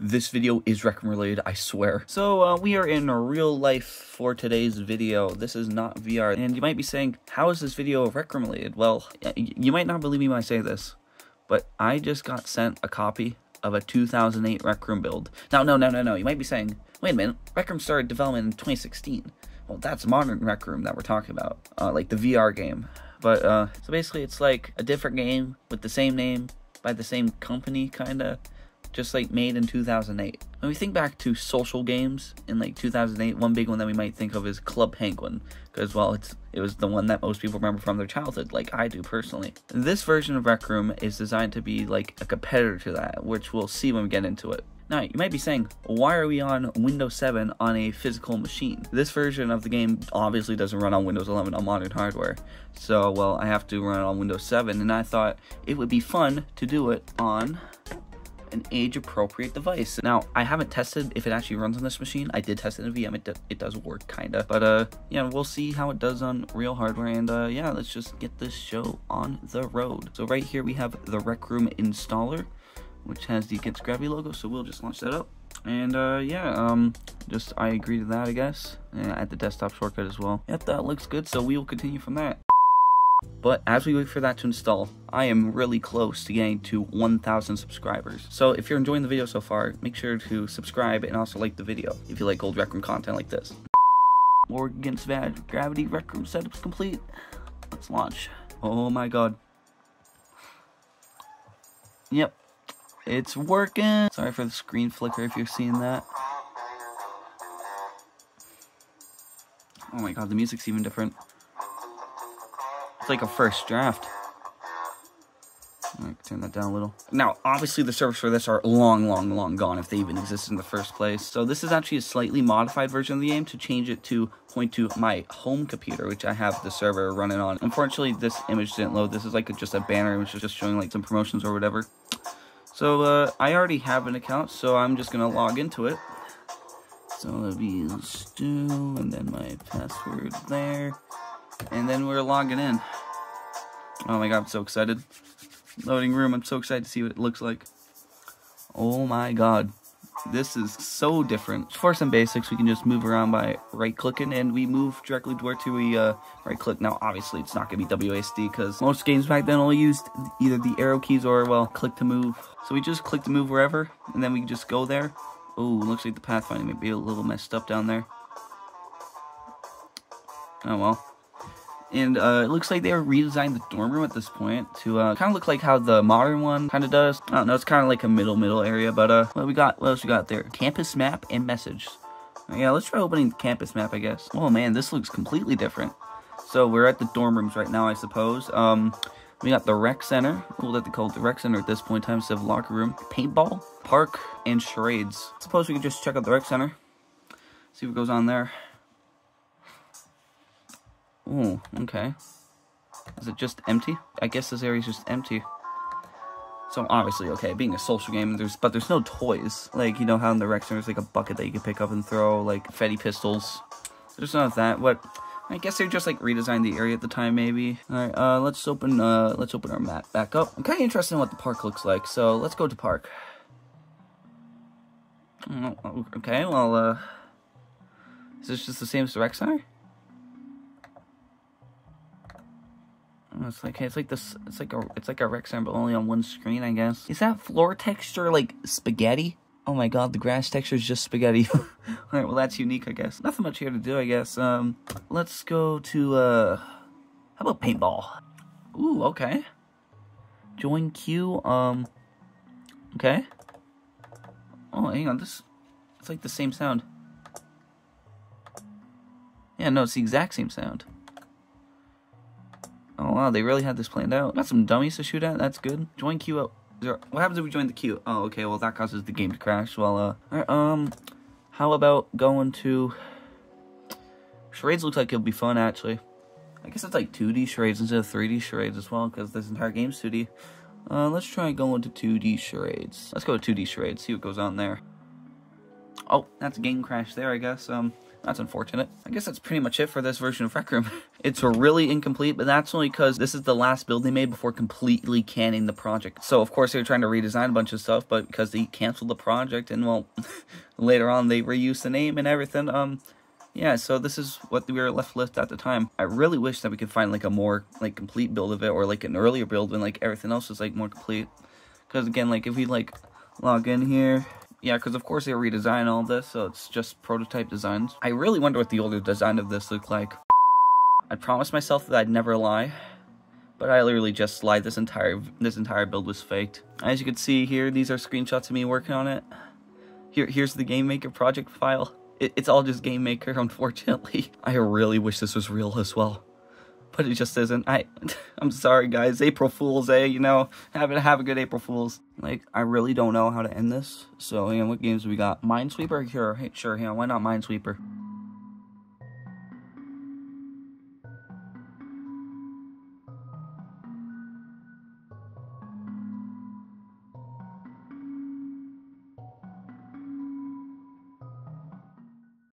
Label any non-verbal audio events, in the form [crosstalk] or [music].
This video is Rec Room related, I swear. So, uh, we are in real life for today's video. This is not VR. And you might be saying, how is this video Rec Room related? Well, you might not believe me when I say this, but I just got sent a copy of a 2008 Rec Room build. Now, no, no, no, no. You might be saying, wait a minute, Rec Room started development in 2016. Well, that's modern Rec Room that we're talking about, uh, like the VR game. But, uh, so basically it's like a different game with the same name by the same company, kinda just like made in 2008. When we think back to social games in like 2008, one big one that we might think of is Club Penguin, because well, it's it was the one that most people remember from their childhood, like I do personally. This version of Rec Room is designed to be like a competitor to that, which we'll see when we get into it. Now, you might be saying, why are we on Windows 7 on a physical machine? This version of the game obviously doesn't run on Windows 11 on modern hardware. So, well, I have to run it on Windows 7, and I thought it would be fun to do it on an age-appropriate device. Now, I haven't tested if it actually runs on this machine. I did test it in VM. It, it does work, kinda. But, uh, yeah, we'll see how it does on real hardware. And, uh, yeah, let's just get this show on the road. So right here we have the Rec Room installer, which has the Against Gravity logo. So we'll just launch that up. And, uh, yeah, um, just I agree to that, I guess. And add the desktop shortcut as well. Yep, that looks good. So we will continue from that. But as we wait for that to install, I am really close to getting to 1,000 subscribers. So if you're enjoying the video so far, make sure to subscribe and also like the video if you like old Rec Room content like this. More against bad gravity Rec Room setups complete. Let's launch. Oh my god. Yep, it's working. Sorry for the screen flicker if you're seeing that. Oh my god, the music's even different. It's like a first draft. I turn that down a little. Now, obviously the servers for this are long, long, long gone if they even exist in the first place. So this is actually a slightly modified version of the game to change it to point to my home computer, which I have the server running on. Unfortunately, this image didn't load. This is like a, just a banner image just showing like some promotions or whatever. So uh, I already have an account, so I'm just going to log into it. So it'll be Stu, and then my password there. And then we're logging in. Oh my god, I'm so excited. Loading room, I'm so excited to see what it looks like. Oh my god. This is so different. For some basics, we can just move around by right-clicking, and we move directly to where to we uh, right-click. Now, obviously, it's not going to be WASD, because most games back then only used either the arrow keys or, well, click to move. So we just click to move wherever, and then we just go there. Oh, looks like the pathfinding may be a little messed up down there. Oh well. And uh, it looks like they redesigned the dorm room at this point to uh, kind of look like how the modern one kind of does. I don't know, it's kind of like a middle middle area, but uh, what we got? What else we got there? Campus map and message. Yeah, let's try opening the campus map, I guess. Oh man, this looks completely different. So we're at the dorm rooms right now, I suppose. Um, we got the rec center. We'll let the call it the rec center at this point in time instead of locker room. Paintball, park, and charades. I Suppose we could just check out the rec center. See what goes on there. Oh, okay. Is it just empty? I guess this area is just empty. So obviously, okay, being a social game, there's but there's no toys. Like, you know how in the rec center there's like a bucket that you can pick up and throw, like fetty pistols. There's none of that. What I guess they just like redesigned the area at the time, maybe. Alright, uh, let's open, uh, let's open our map back up. I'm kind of interested in what the park looks like, so let's go to park. Oh, okay, well, uh, is this just the same as the rec center? It's like it's like this. It's like a it's like a center, but only on one screen, I guess. Is that floor texture like spaghetti? Oh my god, the grass texture is just spaghetti. [laughs] Alright, well that's unique, I guess. Nothing much here to do, I guess. Um, let's go to, uh, how about paintball? Ooh, okay. Join queue, um, okay. Oh, hang on, this, it's like the same sound. Yeah, no, it's the exact same sound. Wow, they really had this planned out. Got some dummies to shoot at, that's good. Join queue up. What happens if we join the queue? Oh, okay, well that causes the game to crash. Well, uh, alright, um, how about going to... Charades looks like it'll be fun, actually. I guess it's like 2D charades instead of 3D charades as well, because this entire game's 2D. Uh, let's try going to 2D charades. Let's go to 2D charades, see what goes on there. Oh, that's a game crash there, I guess. Um, That's unfortunate. I guess that's pretty much it for this version of Rec Room. [laughs] it's really incomplete, but that's only because this is the last build they made before completely canning the project. So, of course, they were trying to redesign a bunch of stuff, but because they canceled the project and, well, [laughs] later on they reused the name and everything, um, yeah, so this is what we were left with at the time. I really wish that we could find, like, a more, like, complete build of it, or, like, an earlier build when, like, everything else was, like, more complete. Because, again, like, if we, like, log in here, yeah, because of course they redesign all this, so it's just prototype designs. I really wonder what the older design of this looked like. I promised myself that I'd never lie, but I literally just lied. This entire this entire build was faked. As you can see here, these are screenshots of me working on it. Here, here's the GameMaker project file. It, it's all just GameMaker, [laughs] unfortunately. I really wish this was real as well but it just isn't. I, [laughs] I'm sorry, guys. April Fools, eh? You know, have a have a good April Fools. Like, I really don't know how to end this. So, yeah, what games we got? Minesweeper? Sure, hey, sure, yeah, why not Minesweeper?